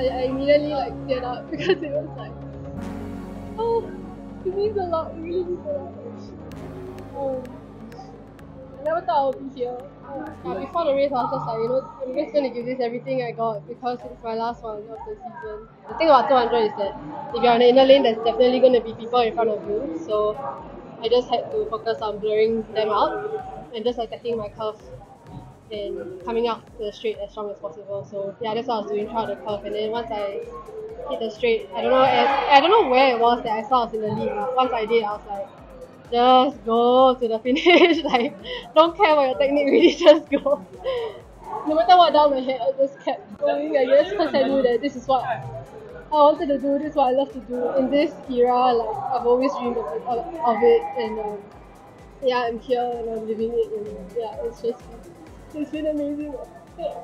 immediately like teared up because it was like, oh, it means a lot. It really means a lot. Um, I never thought I would be here. Uh, before the race, I was just like, you know, I'm just gonna give this everything I got because it's my last one of the season. The thing about 200 is that if you're on the inner lane, there's definitely gonna be people in front of you. So I just had to focus on blurring them out and just attacking my curve and coming out the straight as strong as possible. So yeah, that's what I was doing throughout the curve. And then once I hit the straight, I don't know, I don't know where it was that I saw I was in the lead. Once I did, I was like just go to the finish. like, don't care about your technique, really, just go. no matter what down my head, I just kept going, I guess, because I knew that this is what I wanted to do, this is what I love to do. In this era, like, I've always dreamed of it, of it and um, yeah, I'm here and I'm living it, and yeah, it's just, it's been amazing. Yeah.